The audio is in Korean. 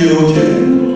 지어진